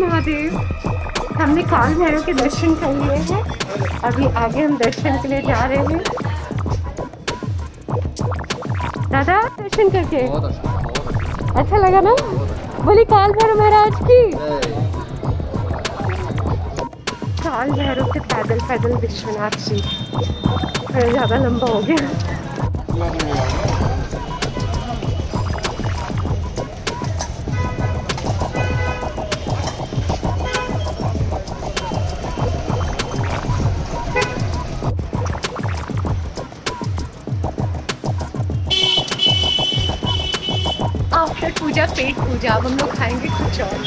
महादेव हमने काल भैरव के दर्शन कर लिए हैं। अभी आगे हम दर्शन के लिए जा रहे हैं। दादा दर्शन करके। अच्छा अच्छा अच्छा लगा ना? बोली काल भैरव महाराज की। काल भैरव से पैदल पैदल विश्वनाथ जी। ज़्यादा लंबा हो गया। आफ्टर पूजा, पेट पूजा, अब हम लोग खाएँगे कुछ और।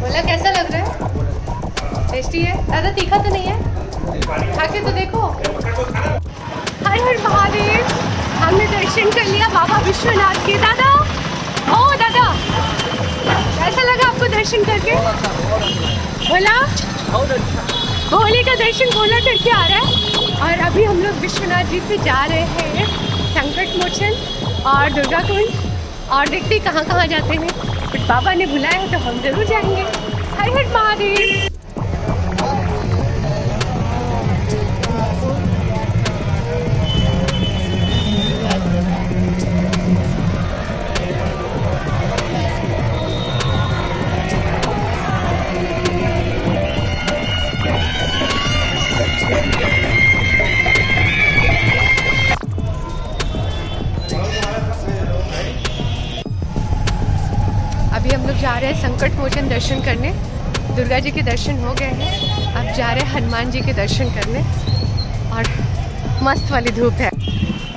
बोला, कैसा लग रहा है? टेस्टी है? ज़्यादा तीखा तो नहीं है? खा के तो देखो। हर हर महादेव, हमने दर्शन कर लिया बाबा विश्वनाथ के। दादा, ओ दादा, कैसा लगा आपको दर्शन करके? बोला अच्छा का दर्शन भोला करके आ रहा है। और अभी हम लोग विश्वनाथ जी से जा रहे हैं संकट मोचन और दुर्गा कुंड। और देखते कहाँ कहाँ जाते हैं। बाबा ने बुलाया है तो हम ज़रूर जाएँगे। हर हर महादेव। जा रहे हैं संकट मोचन दर्शन करने। दुर्गा जी के दर्शन हो गए हैं। अब जा रहे हैं हनुमान जी के दर्शन करने। और मस्त वाली धूप है।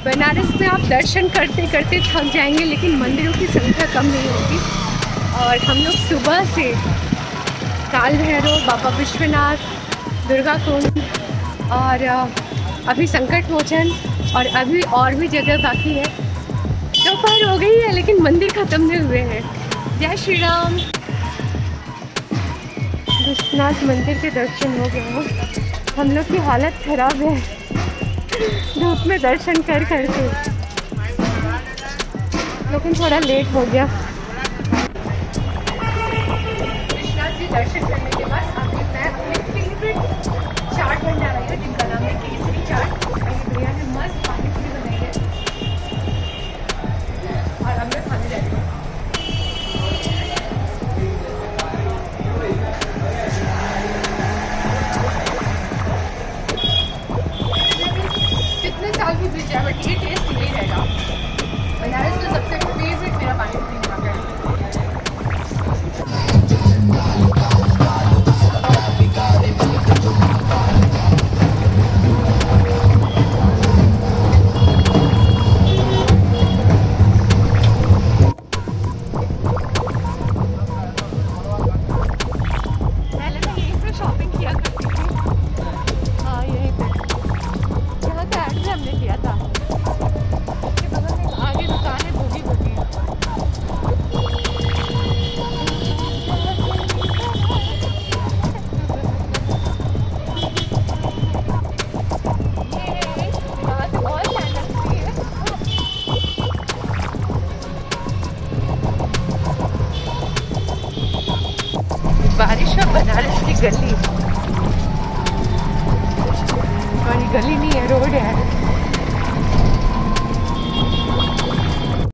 बनारस में आप दर्शन करते करते थक जाएँगे, लेकिन मंदिरों की संख्या कम नहीं होगी। और हम लोग सुबह से काल भैरव, बाबा विश्वनाथ, दुर्गा कुंड और अभी संकट मोचन और अभी और भी जगह बाकी है। दोपहर तो हो गई है, लेकिन मंदिर खत्म नहीं हुए हैं। जय श्री राम विश्वनाथ मंदिर के दर्शन हो गए हैं। हम लोग की हालत खराब है। धूप में दर्शन कर करके। लेकिन थोड़ा लेट हो गया। गली। गली नहीं है रोड है।